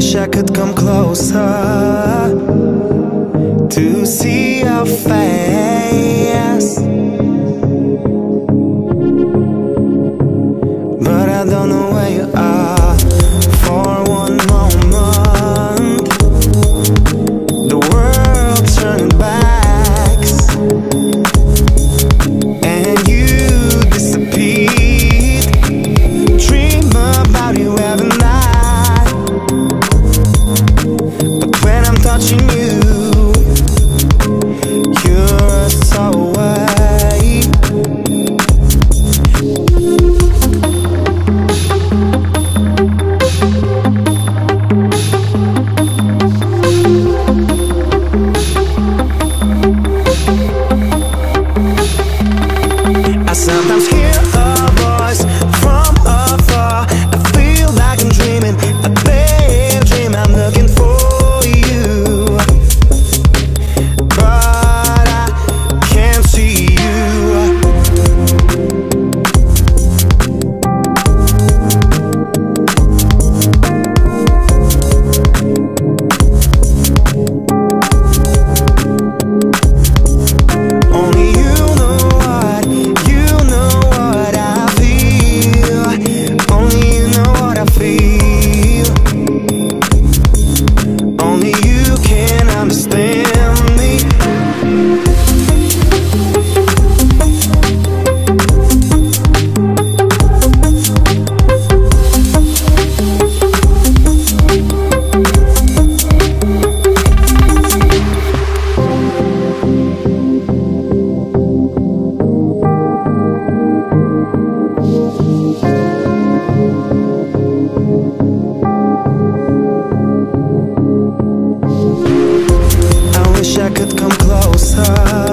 wish I could come closer to see your face. But I don't know where you are. watching me. casa.